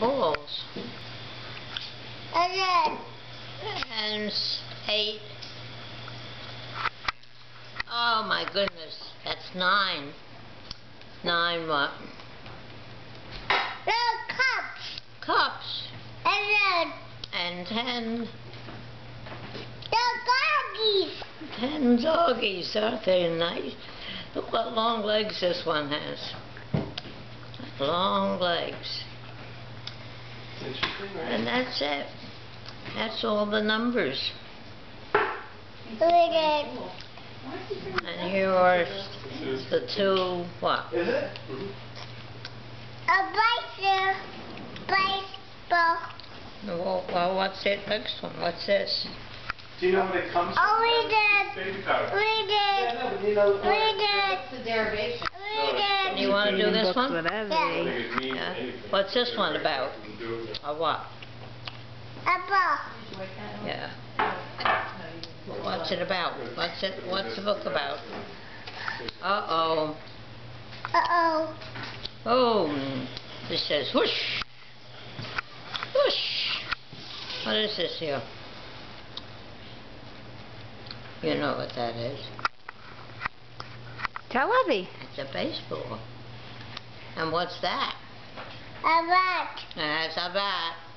balls. And then, And eight. Oh my goodness, that's nine. Nine what? the cups. Cups. And then, And ten. the doggies. Ten doggies, aren't they nice? Look what long legs this one has. Long legs. Interesting, right? And that's it. That's all the numbers. Look at And here are the two, what? Is it? a bicycle. Baseball. Well, well, what's it next one? What's this? Do you know what it comes from? Oh, we did. Baby powder. We Yeah, did. no, but you know. We did. It's the derivation. We did. You want to do this one? I don't think it means Yeah. Anything. What's this one about? A what? A book. Yeah. What's it about? What's it, what's the book about? Uh-oh. Uh-oh. Oh, mm, this says whoosh. Whoosh. What is this here? You know what that is. Televi. It's a baseball. And what's that? A rat. That's a bat.